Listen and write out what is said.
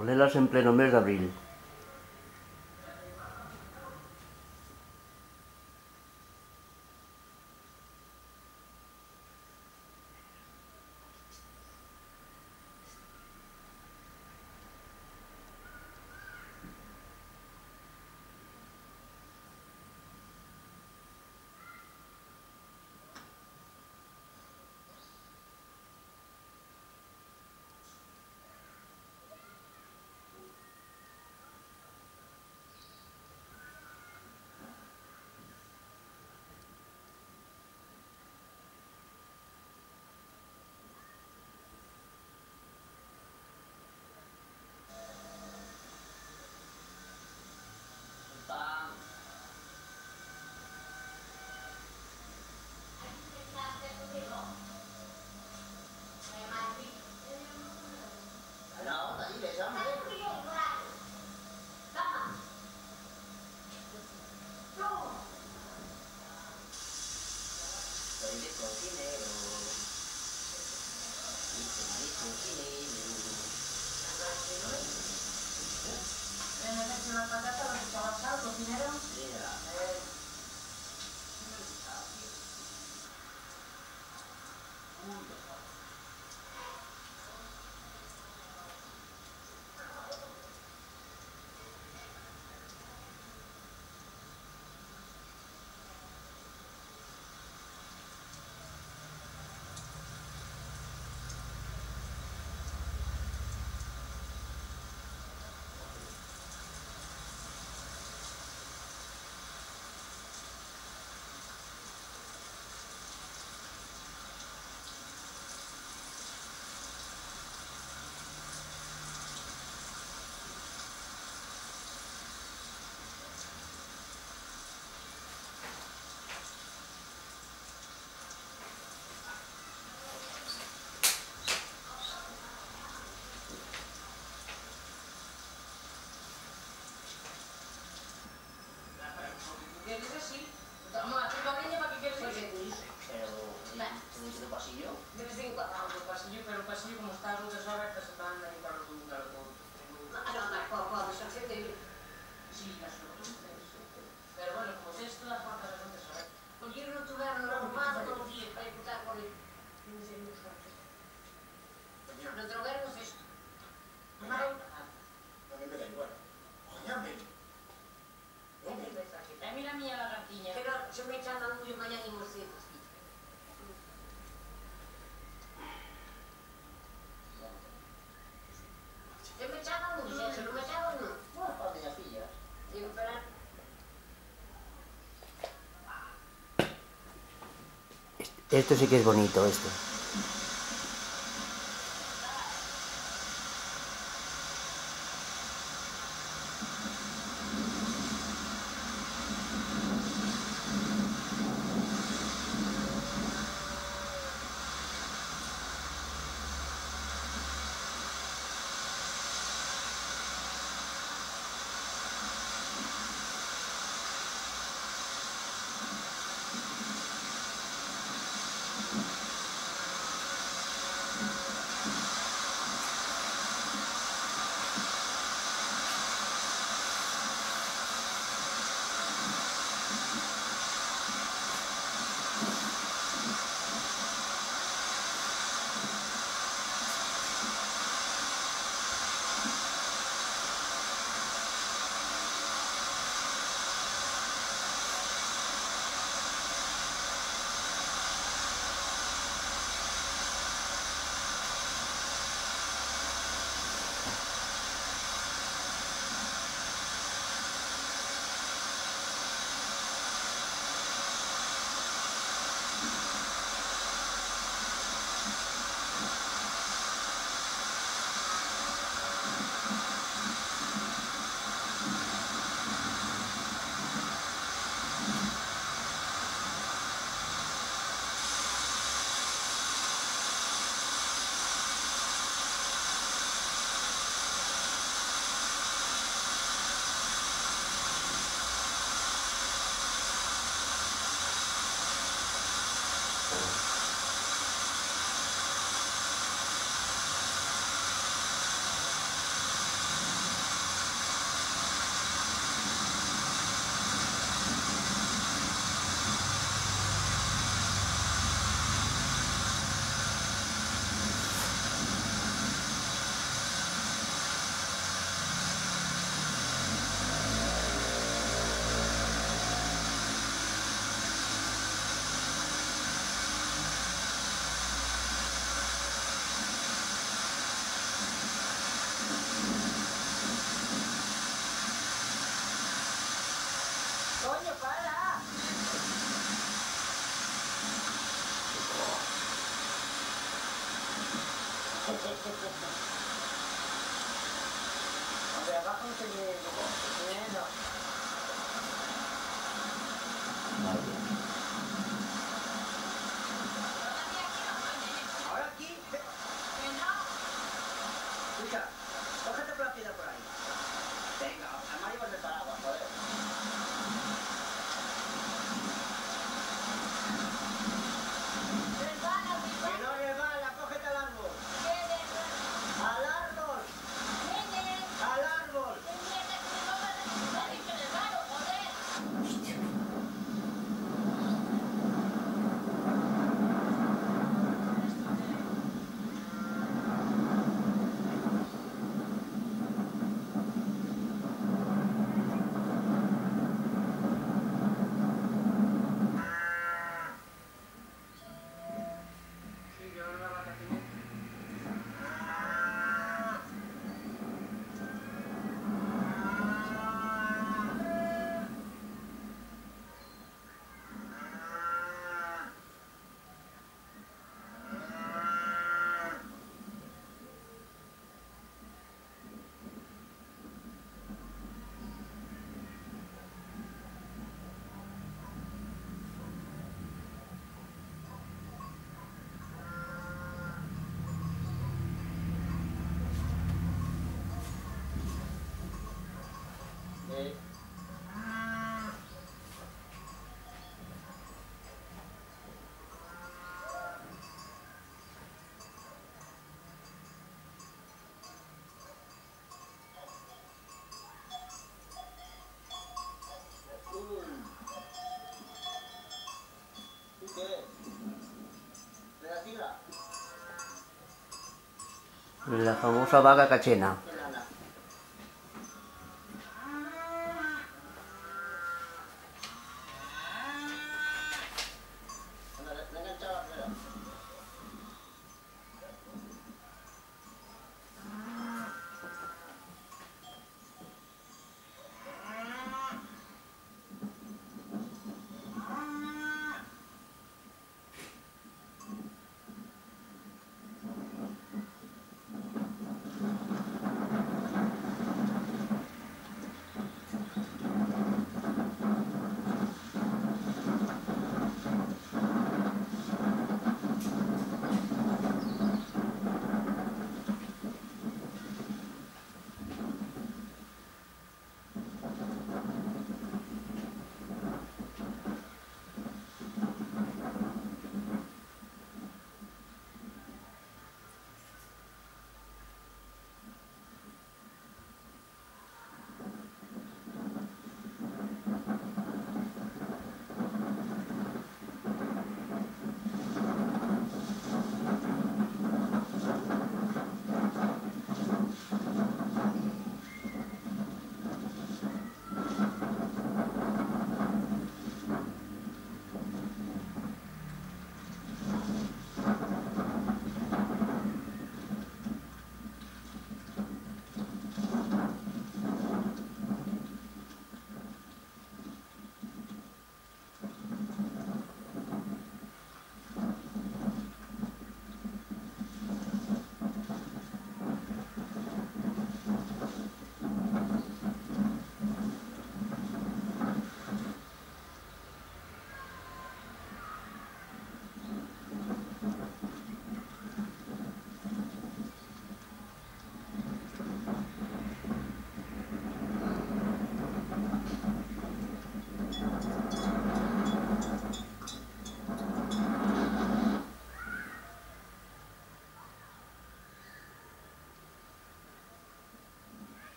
Olelas en pleno mes de abril. 点什么？Toma, tú cariño para que quieres que Pero, ¿tú dices el pasillo? Yo les digo, ah, el pero el como está otras horas que se van a dedicar a un cargo. Ah, no, Marco, vamos, son siete. Sí, las son. Pero bueno, como ustedes todas las partes son de saber. Porque yo no tuve a normal, Esto sí que es bonito, esto. Venga, amarillo de parado. La famosa vaca cachena.